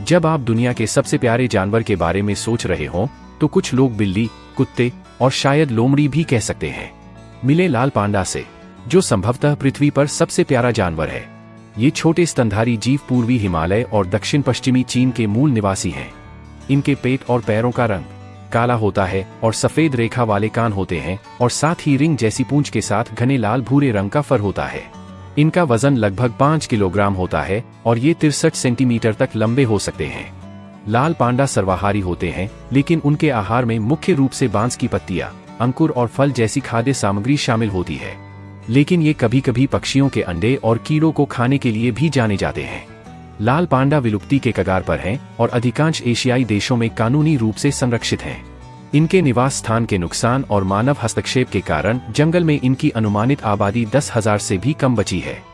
जब आप दुनिया के सबसे प्यारे जानवर के बारे में सोच रहे हो तो कुछ लोग बिल्ली, कुत्ते और शायद लोमड़ी भी कह सकते हैं। मिले लाल पांडा से, जो संभवतः पृथ्वी पर सबसे प्यारा जानवर है। ये छोटे स्तनधारी जीव पूर्वी हिमालय और दक्षिण पश्चिमी चीन के मूल निवासी हैं। इनके पेट और पैरों का रंग काला होता है और सफ़ेद रेखा वाले कान होते हैं और साथ ही रिंग जैसी पूंछ के साथ घने लाल भूरे रंग का फर होता है। इनका वज़न लगभग पाँच किलोग्राम होता है और ये तिरसठ सेंटीमीटर तक लंबे हो सकते हैं। लाल पांडा सर्वाहारी होते हैं, लेकिन उनके आहार में मुख्य रूप से बाँस की पत्तियाँ, अंकुर और फल जैसी खाद्य सामग्री शामिल होती है। लेकिन ये कभी कभी पक्षियों के अंडे और कीड़ों को खाने के लिए भी जाने जाते हैं। लाल पांडा विलुप्ति के कगार पर हैं और अधिकांश एशियाई देशों में कानूनी रूप से संरक्षित हैं। इनके निवास स्थान के नुकसान और मानव हस्तक्षेप के कारण जंगल में इनकी अनुमानित आबादी दस हज़ार से भी कम बची है।